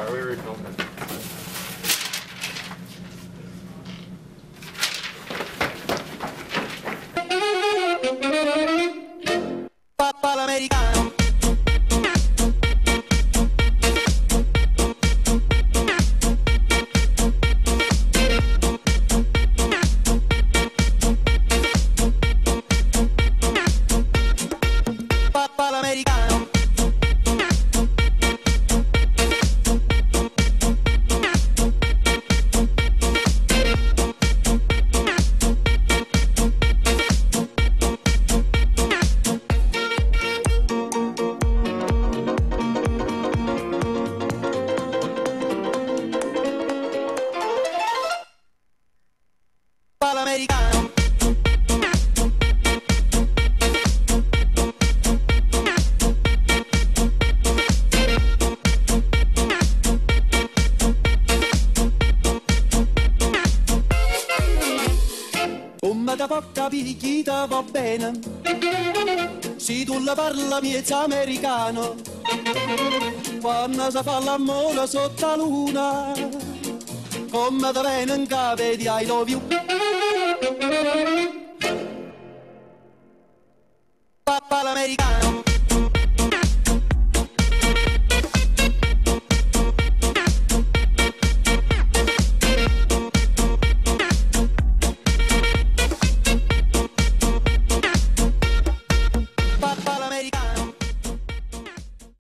are we refilled it. Americano Papà l'americano. Come da porta picchita va bene. Se tu la parla miezza americano. Quando si fa l'amore sotto la luna Come da bene in capo di I love you Papa l'americana